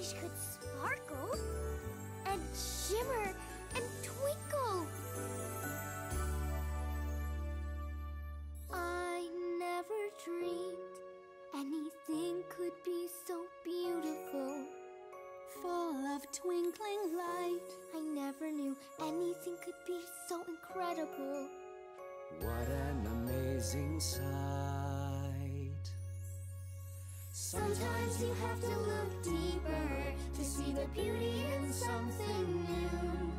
could sparkle and shimmer and twinkle. I never dreamed anything could be so beautiful. Full of twinkling light. I never knew anything could be so incredible. What an amazing sight. Sometimes you have to look deeper to see the beauty in something new.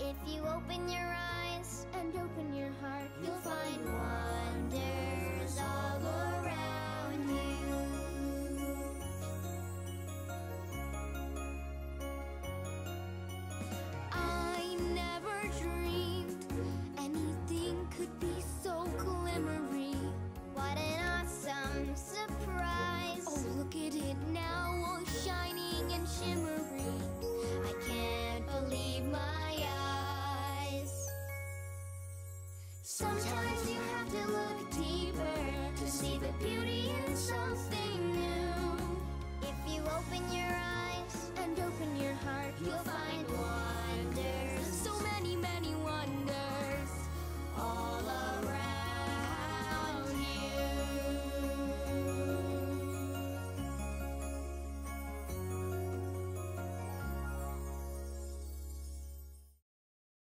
If you open your eyes and open your heart, you'll find wonders all around you. I never dreamed Sometimes you have to look deeper to see the beauty in something